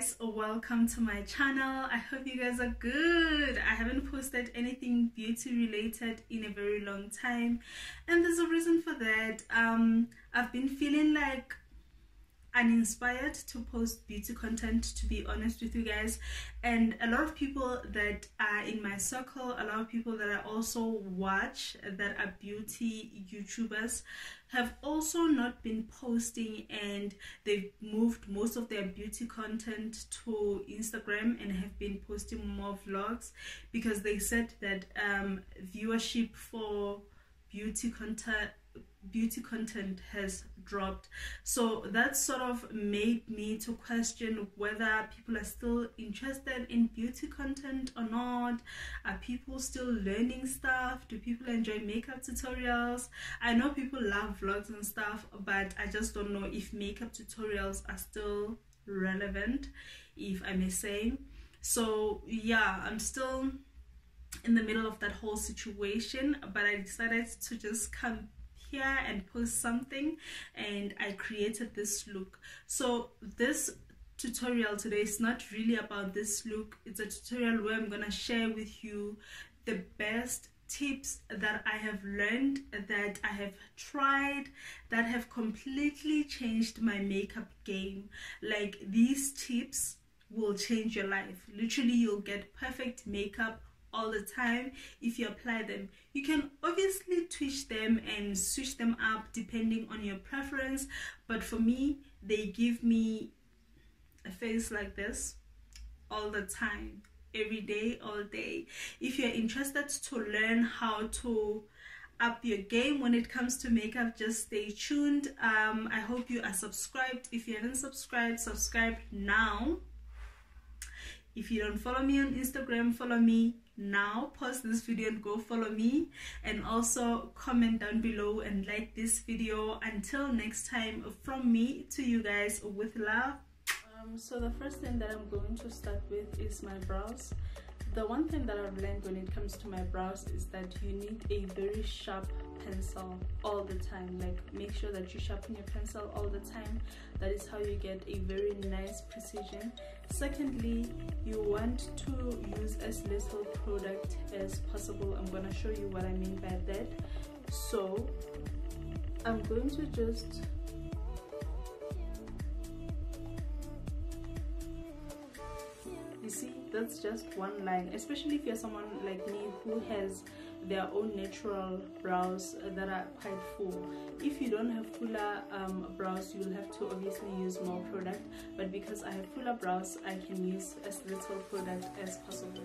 guys welcome to my channel. I hope you guys are good. I haven't posted anything beauty related in a very long time and there's a reason for that. Um i've been feeling like uninspired to post beauty content to be honest with you guys. And a lot of people that are in my circle a lot of people that i also watch that are beauty youtubers have also not been posting and they've moved most of their beauty content to instagram and have been posting more vlogs because they said that um, viewership for beauty content beauty content has dropped. So that sort of made me to question whether people are still interested in beauty content or not. Are people still learning stuff? Do people enjoy makeup tutorials? I know people love vlogs and stuff but i just don't know if makeup tutorials are still relevant if i may say. So yeah i'm still in the middle of that whole situation but i decided to just come here and post something and I created this look. So this tutorial today is not really about this look. It's a tutorial where I'm gonna share with you the best tips that I have learned that I have tried that have completely changed my makeup game. Like these tips will change your life. Literally you'll get perfect makeup all the time if you apply them you can obviously twitch them and switch them up depending on your preference but for me they give me a face like this all the time every day all day. If you're interested to learn how to up your game when it comes to makeup just stay tuned. Um i hope you are subscribed. If you haven't subscribed subscribe now. If you don't follow me on instagram follow me now pause this video and go follow me. And also comment down below and like this video. Until next time from me to you guys with love. Um, so the first thing that i'm going to start with is my brows. The one thing that I've learned when it comes to my brows is that you need a very sharp pencil all the time. Like make sure that you sharpen your pencil all the time. That is how you get a very nice precision. Secondly you want to use as little product as possible. I'm going to show you what i mean by that. So i'm going to just you see that's just one line especially if you're someone like me who has their own natural brows that are quite full. If you don't have fuller um, brows you'll have to obviously use more product but because I have fuller brows I can use as little product as possible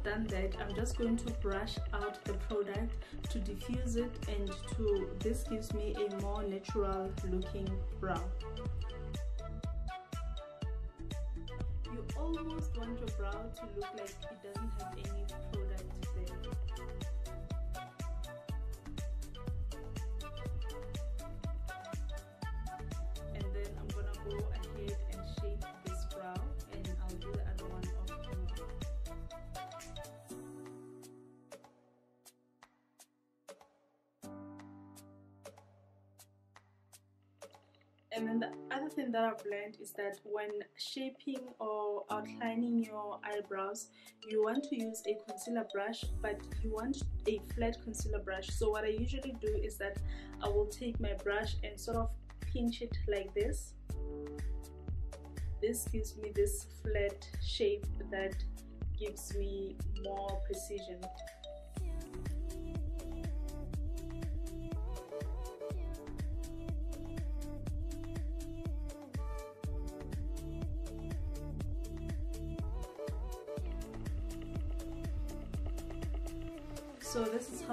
I've done that I'm just going to brush out the product to diffuse it and to this gives me a more natural looking brow. You almost want your brow to look like it doesn't have any product then the other thing that I've learned is that when shaping or outlining your eyebrows you want to use a concealer brush but you want a flat concealer brush. So what I usually do is that I will take my brush and sort of pinch it like this. This gives me this flat shape that gives me more precision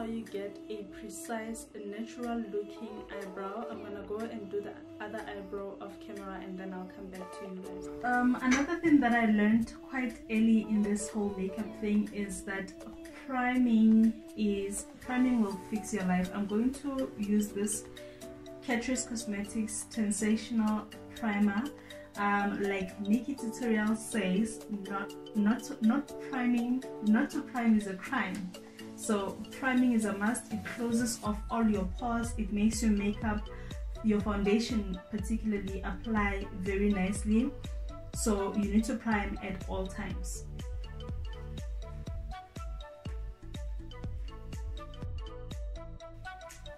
you get a precise natural looking eyebrow. I'm gonna go and do the other eyebrow off camera and then i'll come back to you guys. Um, another thing that i learned quite early in this whole makeup thing is that priming is priming will fix your life. I'm going to use this Catrice Cosmetics Tensational Primer. Um, like Nikki Tutorial says not not not priming not to prime is a crime so priming is a must it closes off all your pores it makes your makeup your foundation particularly apply very nicely so you need to prime at all times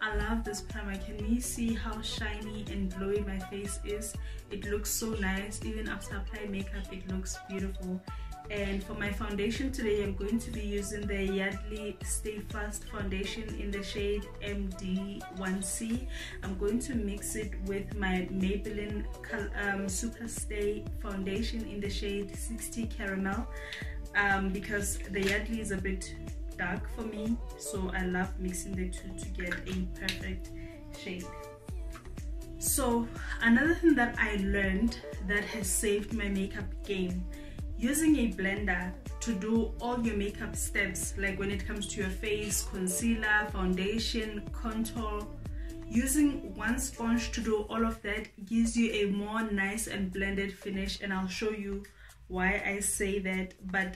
I love this primer. Can you see how shiny and glowy my face is? It looks so nice. Even after applying makeup, it looks beautiful. And for my foundation today, I'm going to be using the Yardley Stay Fast foundation in the shade MD1C. I'm going to mix it with my Maybelline um, Super Stay foundation in the shade 60 Caramel um, because the Yardley is a bit dark for me so I love mixing the two to get a perfect shade so another thing that I learned that has saved my makeup game using a blender to do all your makeup steps like when it comes to your face concealer foundation contour using one sponge to do all of that gives you a more nice and blended finish and I'll show you why I say that but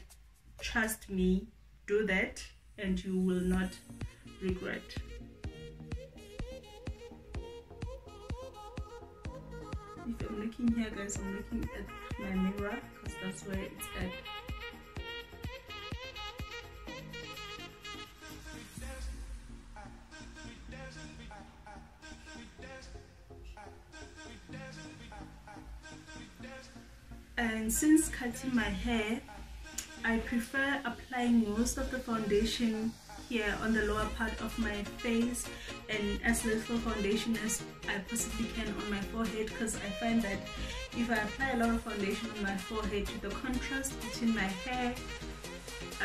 trust me do that and you will not regret. If I'm looking here guys, I'm looking at my mirror because that's where it's at. And since cutting my hair, I prefer applying most of the foundation here on the lower part of my face and as little foundation as I possibly can on my forehead because I find that if I apply a lot of foundation on my forehead the contrast between my hair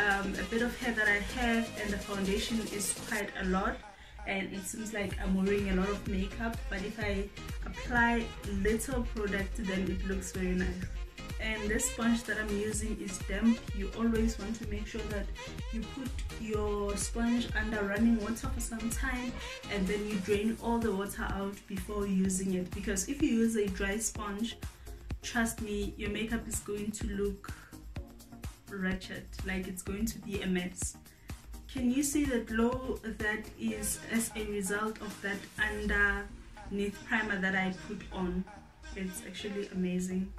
um, a bit of hair that I have and the foundation is quite a lot. And it seems like I'm wearing a lot of makeup but if I apply little product then it looks very nice and this sponge that I'm using is damp. You always want to make sure that you put your sponge under running water for some time and then you drain all the water out before using it. Because if you use a dry sponge trust me your makeup is going to look wretched like it's going to be a mess. Can you see the glow that is as a result of that underneath primer that I put on? It's actually amazing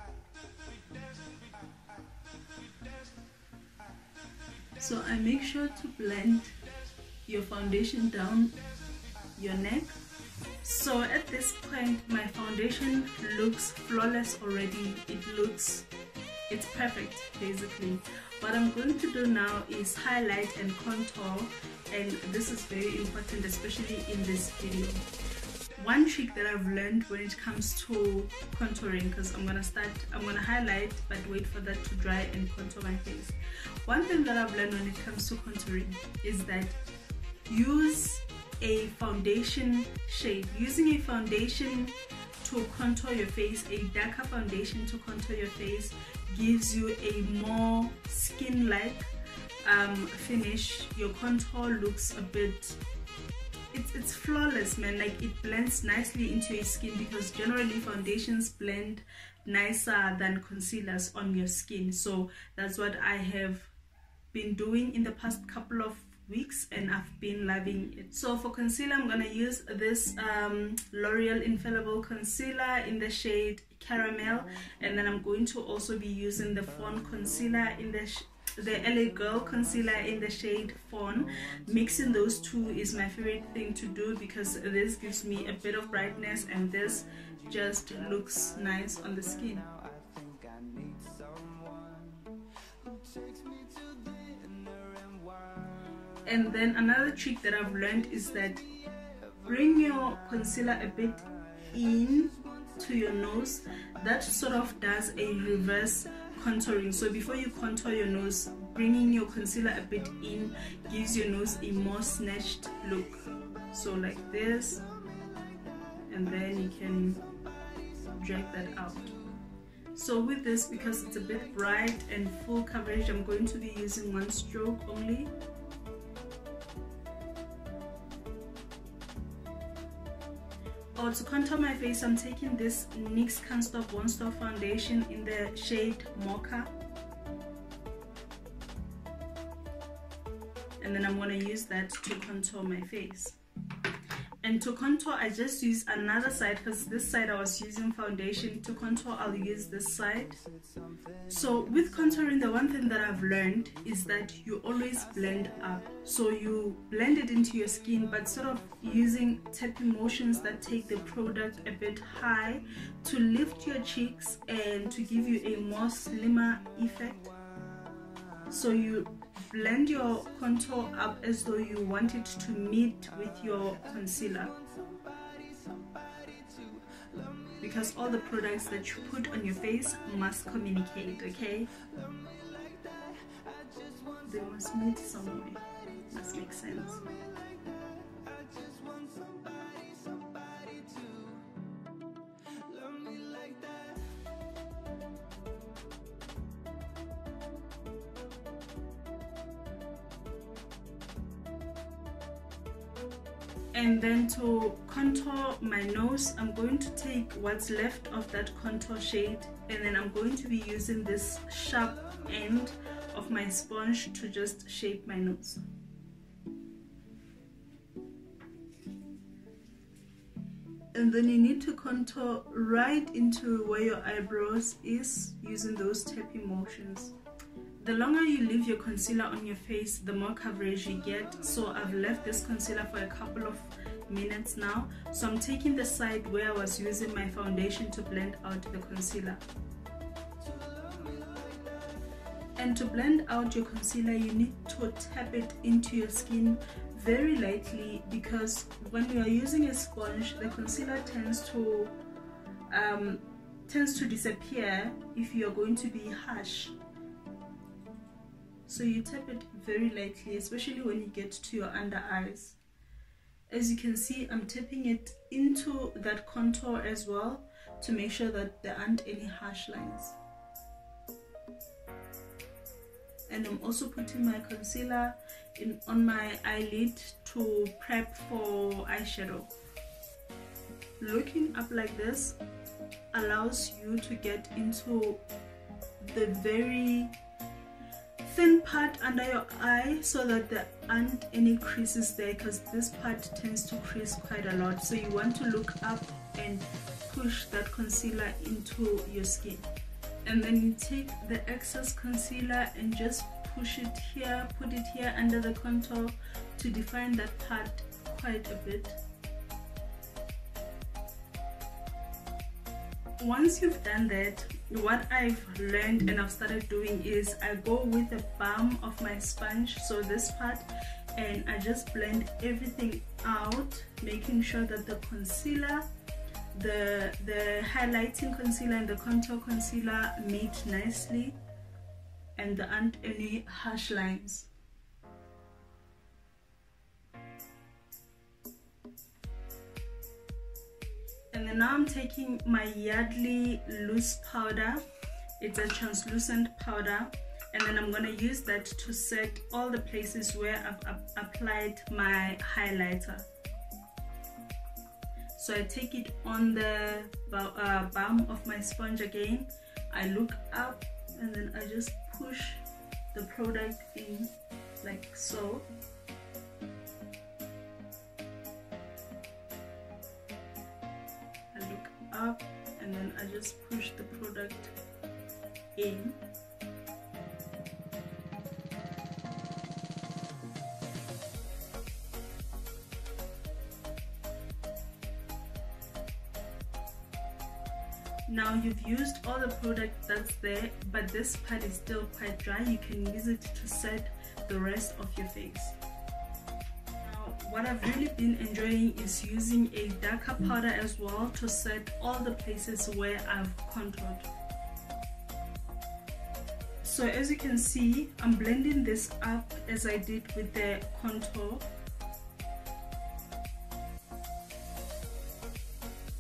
so I make sure to blend your foundation down your neck. So at this point my foundation looks flawless already. It looks it's perfect basically. What I'm going to do now is highlight and contour and this is very important especially in this video one trick that I've learned when it comes to contouring because I'm gonna start I'm gonna highlight but wait for that to dry and contour my face. One thing that I've learned when it comes to contouring is that use a foundation shade using a foundation to contour your face a darker foundation to contour your face gives you a more skin-like um, finish. Your contour looks a bit it's, it's flawless man like it blends nicely into your skin because generally foundations blend nicer than concealers on your skin so that's what I have been doing in the past couple of weeks and I've been loving it. So for concealer, I'm going to use this um, L'Oreal Infallible Concealer in the shade Caramel. And then I'm going to also be using the Fawn Concealer in the the LA Girl concealer in the shade Fawn. Mixing those two is my favorite thing to do because this gives me a bit of brightness and this just looks nice on the skin. and then another trick that I've learned is that bring your concealer a bit in to your nose that sort of does a reverse contouring. So before you contour your nose bringing your concealer a bit in gives your nose a more snatched look. So like this and then you can drag that out. So with this because it's a bit bright and full coverage I'm going to be using one stroke only or to contour my face I'm taking this NYX Can't Stop Won't Stop foundation in the shade Mocha. And then I'm going to use that to contour my face and to contour I just use another side because this side I was using foundation. To contour I'll use this side. So with contouring the one thing that I've learned is that you always blend up. So you blend it into your skin but sort of using tapping motions that take the product a bit high to lift your cheeks and to give you a more slimmer effect. So you blend your contour up as though you want it to meet with your concealer. Because all the products that you put on your face must communicate okay? They must meet somewhere. Must make sense and then to contour my nose I'm going to take what's left of that contour shade and then I'm going to be using this sharp end of my sponge to just shape my nose. And then you need to contour right into where your eyebrows is using those tapping motions the longer you leave your concealer on your face the more coverage you get. So I've left this concealer for a couple of minutes now. So I'm taking the side where I was using my foundation to blend out the concealer. And to blend out your concealer you need to tap it into your skin very lightly because when you are using a sponge the concealer tends to um, tends to disappear if you are going to be harsh so you tap it very lightly especially when you get to your under eyes. As you can see I'm tapping it into that contour as well to make sure that there aren't any harsh lines. And I'm also putting my concealer in on my eyelid to prep for eyeshadow. Looking up like this allows you to get into the very thin part under your eye so that there aren't any creases there because this part tends to crease quite a lot. So you want to look up and push that concealer into your skin. And then you take the excess concealer and just push it here put it here under the contour to define that part quite a bit. Once you've done that what I've learned and I've started doing is I go with the balm of my sponge so this part and I just blend everything out making sure that the concealer the the highlighting concealer and the contour concealer meet nicely and there aren't any harsh lines and then now I'm taking my Yardley loose powder. It's a translucent powder. And then I'm gonna use that to set all the places where I've applied my highlighter. So I take it on the uh, of my sponge again. I look up and then I just push the product in like so I just push the product in. Now you've used all the product that's there but this part is still quite dry. You can use it to set the rest of your face what I've really been enjoying is using a darker powder as well to set all the places where I've contoured. So as you can see, I'm blending this up as I did with the contour.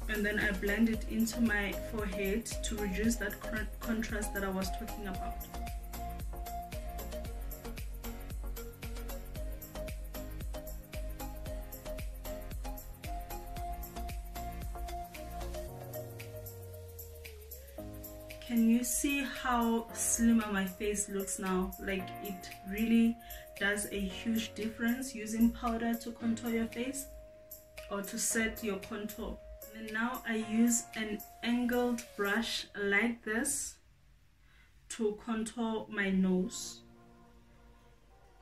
And then I blend it into my forehead to reduce that contrast that I was talking about. How slimmer my face looks now. Like it really does a huge difference using powder to contour your face or to set your contour. And now I use an angled brush like this to contour my nose.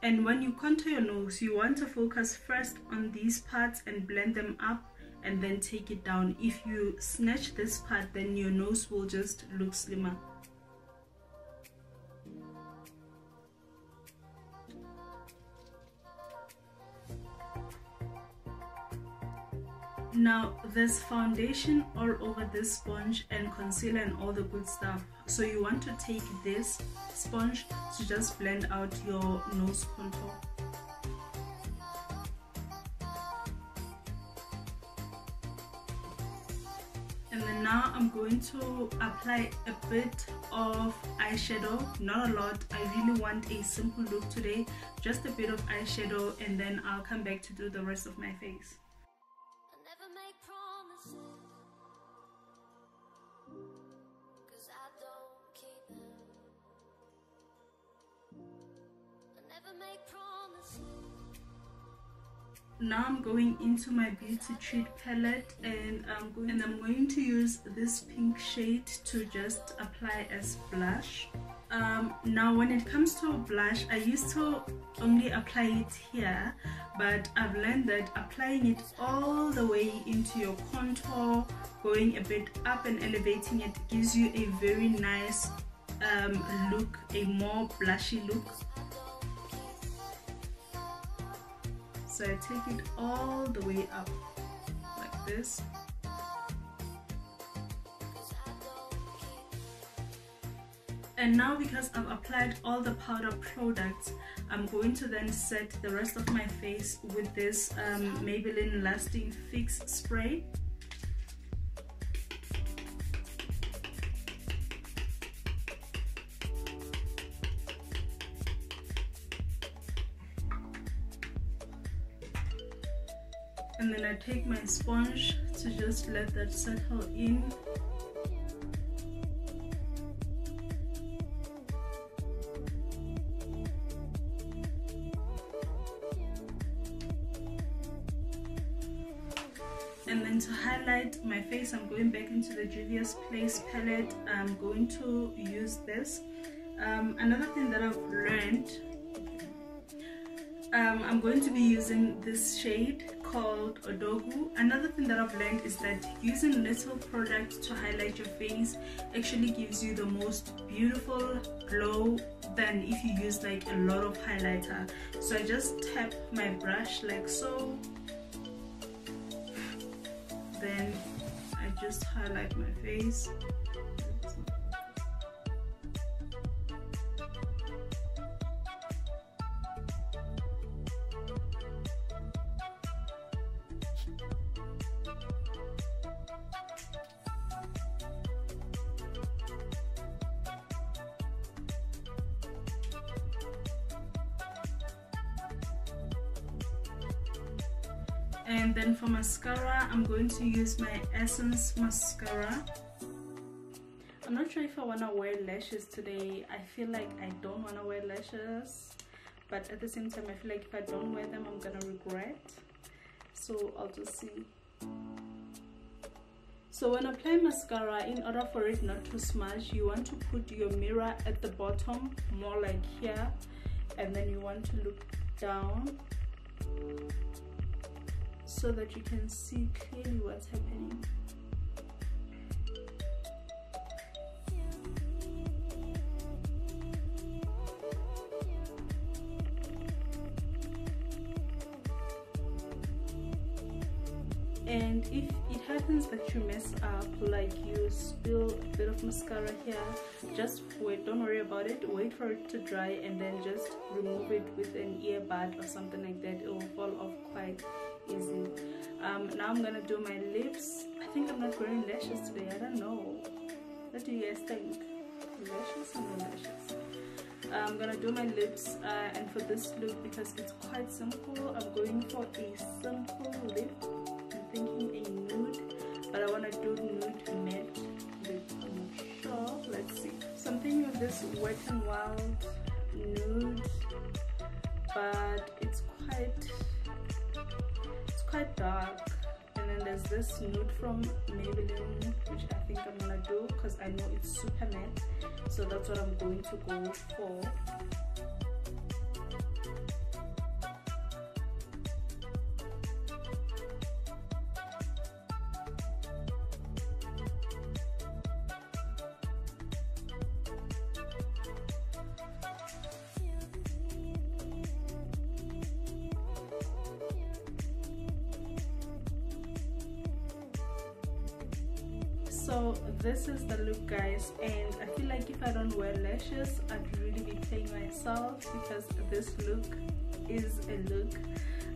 And when you contour your nose you want to focus first on these parts and blend them up and then take it down. If you snatch this part then your nose will just look slimmer now there's foundation all over this sponge and concealer and all the good stuff. So you want to take this sponge to just blend out your nose contour and then now I'm going to apply a bit of eyeshadow. Not a lot. I really want a simple look today. Just a bit of eyeshadow and then I'll come back to do the rest of my face now I'm going into my beauty treat palette and I'm going and I'm going to use this pink shade to just apply as blush. Um, now when it comes to blush I used to only apply it here but I've learned that applying it all the way into your contour going a bit up and elevating it gives you a very nice um, look a more blushy look so I take it all the way up like this. And now because I've applied all the powder products I'm going to then set the rest of my face with this um, Maybelline Lasting Fix Spray and then I take my sponge to just let that settle in. And then to highlight my face I'm going back into the Juvia's Place palette. I'm going to use this. Um, another thing that I've learned um, I'm going to be using this shade called Odogwu. Another thing that I've learned is that using little product to highlight your face actually gives you the most beautiful glow than if you use like a lot of highlighter. So I just tap my brush like so. Then I just highlight my face. And then for mascara I'm going to use my Essence mascara. I'm not sure if I want to wear lashes today. I feel like I don't want to wear lashes but at the same time I feel like if I don't wear them I'm gonna regret. So I'll just see. So when applying mascara in order for it not to smudge you want to put your mirror at the bottom more like here and then you want to look down so that you can see clearly what's happening. and if it happens that you mess up like you spill a bit of mascara here just wait don't worry about it wait for it to dry and then just remove it with an earbud or something like that it will fall off quite easy. Um, now i'm gonna do my lips. I think i'm not wearing lashes today. I don't know. What do you guys think? Lashes or no lashes? I'm gonna do my lips uh, and for this look because it's quite simple i'm going for a simple lip. I'm thinking a nude but i want to do nude matte lip i'm sure let's see. Something with this wet and wild nude but it's quite quite dark and then there's this nude from Maybelline which I think I'm gonna do because I know it's super matte so that's what I'm going to go for so this is the look guys and i feel like if i don't wear lashes i'd really be playing myself because this look is a look.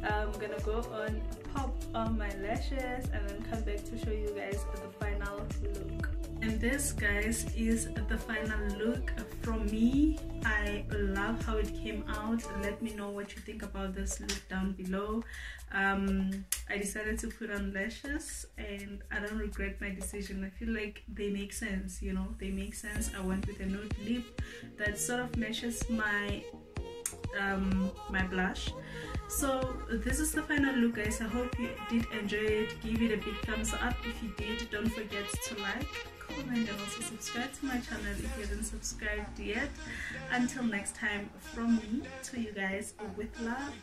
I'm gonna go on pop on my lashes and then come back to show you guys the final look and this guys is the final look from me. I love how it came out. Let me know what you think about this look down below. Um, i decided to put on lashes and i don't regret my decision. I feel like they make sense you know? They make sense. I went with a nude lip that sort of matches my um, my blush. So this is the final look guys. I hope you did enjoy it. Give it a big thumbs up. If you did don't forget to like comment and also subscribe to my channel if you haven't subscribed yet. Until next time from me to you guys with love.